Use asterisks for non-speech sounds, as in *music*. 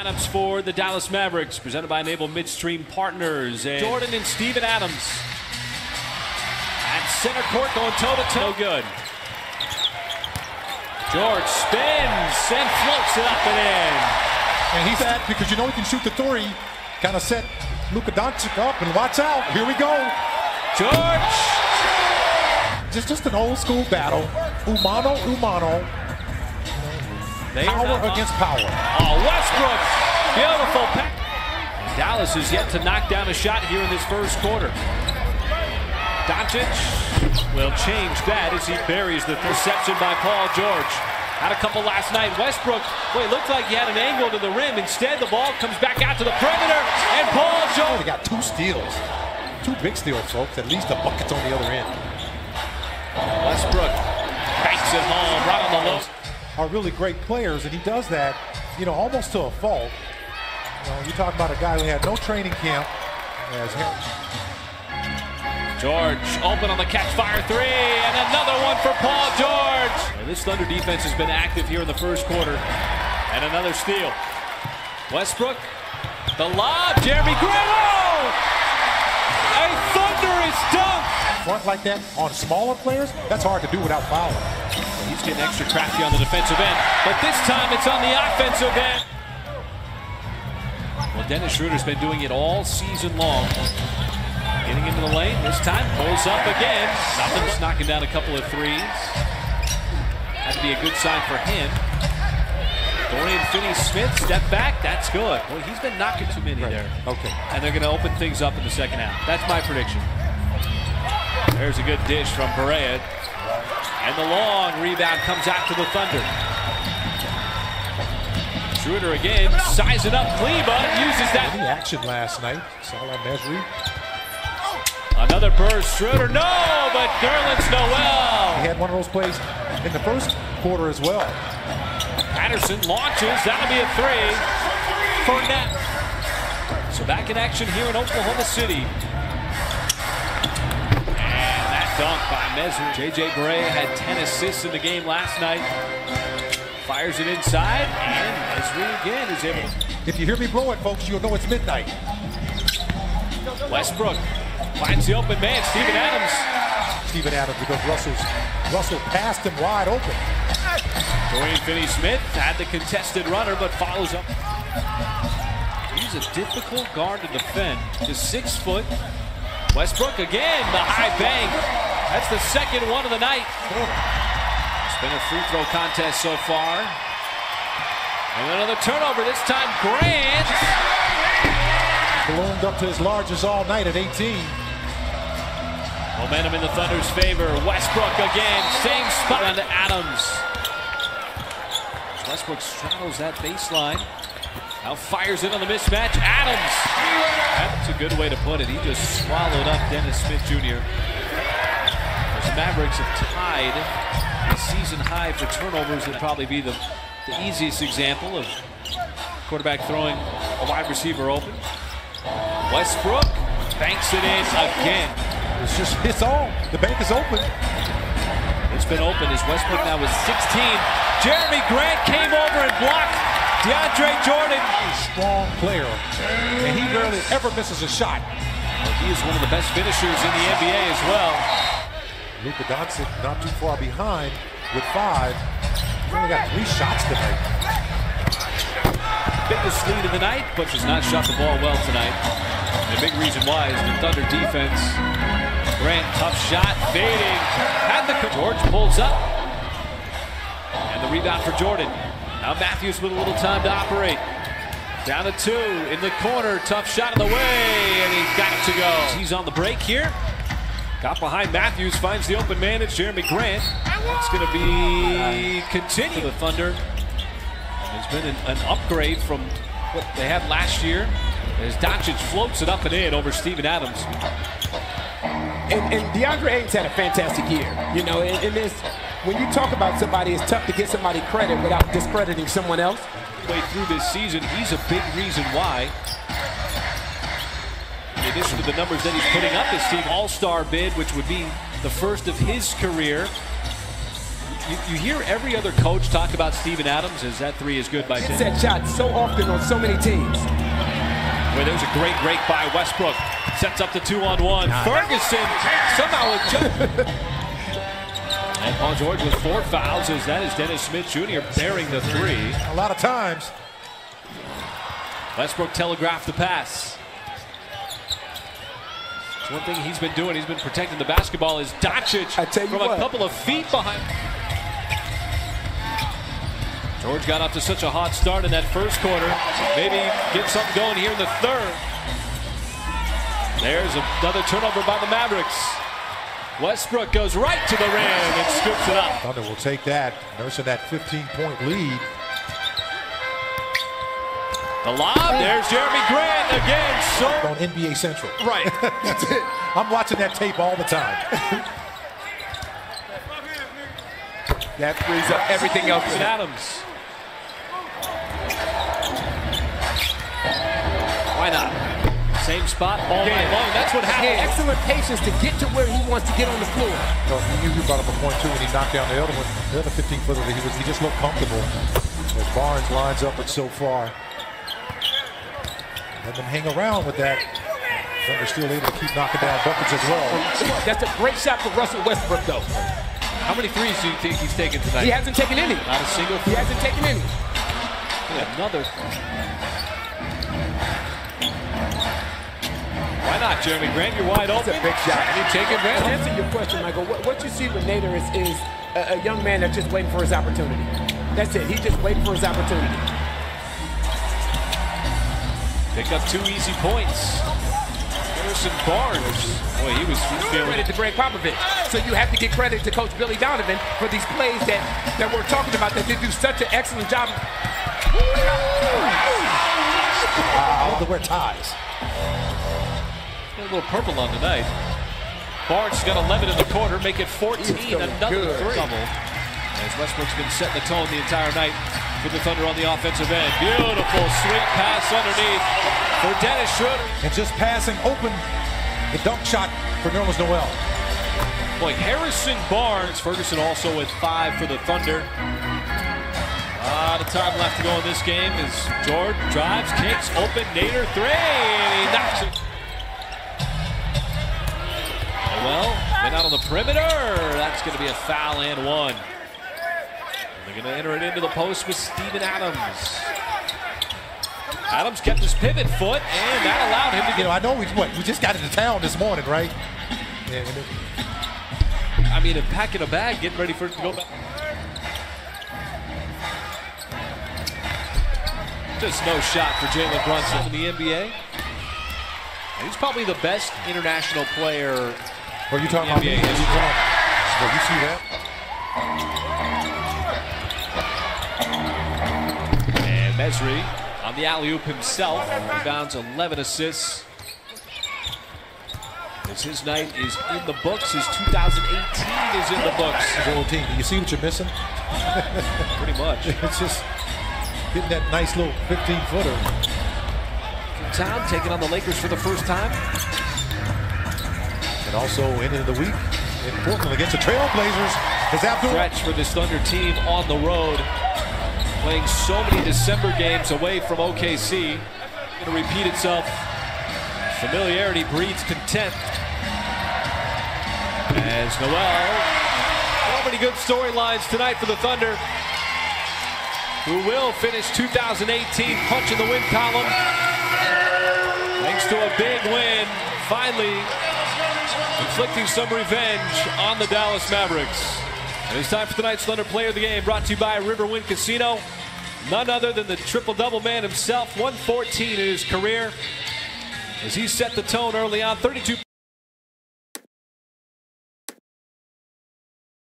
Lineups for the Dallas Mavericks, presented by Enable Midstream Partners. And Jordan and Steven Adams. At center court, going toe to toe. No Good. George spins and floats it up and in. And he's that because you know he can shoot the three. Kind of set Luka Doncic up and watch out. Here we go. George. Just just an old school battle. Umano, umano. They Power against power. Oh, Westbrook. Beautiful pass. Dallas is yet to knock down a shot here in this first quarter. Doncic will change that as he buries the reception by Paul George. Had a couple last night. Westbrook, boy, it looked like he had an angle to the rim. Instead, the ball comes back out to the perimeter, and Paul George. They got two steals. Two big steals, folks. At least a bucket's on the other end. Westbrook banks it home right on the low. Are really great players, and he does that, you know, almost to a fault. You know, you talk about a guy who had no training camp. As George open on the catch fire three, and another one for Paul George. Well, this Thunder defense has been active here in the first quarter, and another steal. Westbrook, the lob, Jerami Grant. Oh! A thunderous dunk. Front like that on smaller players, that's hard to do without fouling. He's getting extra crafty on the defensive end, but this time it's on the offensive end. Well, Dennis Schroeder's been doing it all season long. Getting into the lane, this time pulls up again. Nothing's knocking down a couple of threes. Had to be a good sign for him. Dorian Finney-Smith, step back, that's good. Boy, he's been knocking too many there. Okay. And they're going to open things up in the second half. That's my prediction. There's a good dish from Barea. And the long rebound comes out to the Thunder. Schroeder again, sizing up Kleber, uses that. action last night? That Mesri. Another burst, Schroeder, no, but Nerlens Noel. He had one of those plays in the first quarter as well. Patterson launches, that'll be a three for net. So back in action here in Oklahoma City. Dunk by Mesri. J.J. Barea had 10 assists in the game last night. Fires it inside, and Mesri again is able to... If you hear me blow it, folks, you'll know it's midnight. Westbrook finds the open man, Steven Adams. Steven Adams because Russell's Russell passed him wide open. Dorian Finney-Smith had the contested runner, but follows up. He's a difficult guard to defend. Just six foot. Westbrook again, the high bank. That's the second one of the night. It's been a free throw contest so far. And another turnover, this time Grant. Ballooned up to his largest all night at 18. Momentum in the Thunder's favor. Westbrook again, same spot on Adams. Westbrook straddles that baseline. Now fires in on the mismatch. Adams. That's a good way to put it. He just swallowed up Dennis Smith Jr. The Mavericks have tied the season high for turnovers, it'd probably be the, the easiest example of quarterback throwing a wide receiver open. Westbrook banks it in again. It's just it's all. The bank is open. It's been open as Westbrook now with 16. Jerami Grant came over and blocked DeAndre Jordan. Strong player, and he rarely ever misses a shot. Well, he is one of the best finishers in the NBA as well. Luka Doncic not too far behind with five. He's only got three shots tonight. Biggest lead of the night, but has not shot the ball well tonight. And a big reason why is the Thunder defense. Grant, tough shot, fading. Had the George pulls up. And the rebound for Jordan. Now Matthews with a little time to operate. Down to two in the corner. Tough shot in the way, and he's got it to go. He's on the break here. Got behind Matthews, finds the open man. It's Jerami Grant. It's going to be continue. The Thunder has been an, an upgrade from what they had last year. As Doncic floats it up and in over Steven Adams. And, and DeAndre Ayton's had a fantastic year. You know, in, and this, when you talk about somebody, it's tough to get somebody credit without discrediting someone else. Way through this season, he's a big reason why. In addition to the numbers that he's putting up, his team All-Star bid, which would be the first of his career. You, you hear every other coach talk about Steven Adams as that three is good by Hits 10. that shot so often on so many teams. Where there's a great break by Westbrook. Sets up the two on one. Ferguson somehow adjust- *laughs* And Paul George with four fouls as that is Dennis Smith Jr. bearing the three. A lot of times, Westbrook telegraphed the pass. One thing he's been doing. He's been protecting the basketball. Is Doncic I tell you from a couple of feet behind. George got off to such a hot start in that first quarter. Maybe get something going here in the third. There's another turnover by the Mavericks. Westbrook goes right to the rim and scoops it up. Thunder will take that, nursing that 15-point lead. The lob. There's Jerami Grant again. So on NBA Central. right. *laughs* That's it. I'm watching that tape all the time. That frees up everything else. And Adams. Why not? Same spot all night long. That's what He happened. had excellent patience to get to where he wants to get on the floor. So you, you brought up a point too when he knocked down the other one, the other 15 footer. He was he just looked comfortable as Barnes lines up it so far. Let them hang around with that. Thunder still able to keep knocking down buckets as well. That's a great shot for Russell Westbrook, though. How many threes do you think he's taken tonight? He hasn't taken any. Not a single He three. hasn't taken any. Another. Why not, Jerami Grant? You're wide open. That's a big shot. And you take advantage. To advantage. answer your question, Michael, what, what you see with Nader is, is a, a young man that's just waiting for his opportunity. That's it. He's just waiting for his opportunity. Pick up two easy points. Harrison Barnes. Boy, he was feeling Credit it. to Gregg Popovich. So you have to give credit to Coach Billy Donovan for these plays that, that we're talking about that they do such an excellent job. Wow, they wear ties. A little purple on tonight. Barnes has got 11 in the quarter, make it 14. Another good. three. Double. As Westbrook's been setting the tone the entire night for the Thunder on the offensive end. Beautiful sweet pass underneath for Dennis Schroeder. And just passing open the dunk shot for Nerlens Noel. Boy, Harrison Barnes. Ferguson also with five for the Thunder. A lot of time left to go in this game as Jordan drives, kicks, open, Nader three, and he knocks it. Well, went out on the perimeter. That's going to be a foul and one. And they're going to enter it into the post with Steven Adams. Adams kept his pivot foot, and that allowed him to You get know, I know we what we just got into town this morning, right? *laughs* It- I mean, packing a bag, getting ready for it to go back. Just no shot for Jalen Brunson in the NBA. He's probably the best international player. Were you talking about NBA me? history. Well, you see that? And Mesri on the alley-oop himself. Rebounds 11 assists. As his night is in the books, his 2018 is in the books. His little team. Do you see what you're missing? *laughs* Pretty much. *laughs* It's just hitting that nice little 15 footer. Town taking on the Lakers for the first time. And also ending the week in Portland against the Trailblazers is Abdul. stretch for this Thunder team on the road. Playing so many December games away from OKC. Going to repeat itself. Familiarity breeds contempt. As Noel, so many good storylines tonight for the Thunder, who will finish 2018 punching the win column. Thanks to a big win, finally inflicting some revenge on the Dallas Mavericks. And it's time for tonight's Thunder Player of the Game, brought to you by Riverwind Casino. None other than the triple-double man himself, 114 in his career. As he set the tone early on, 32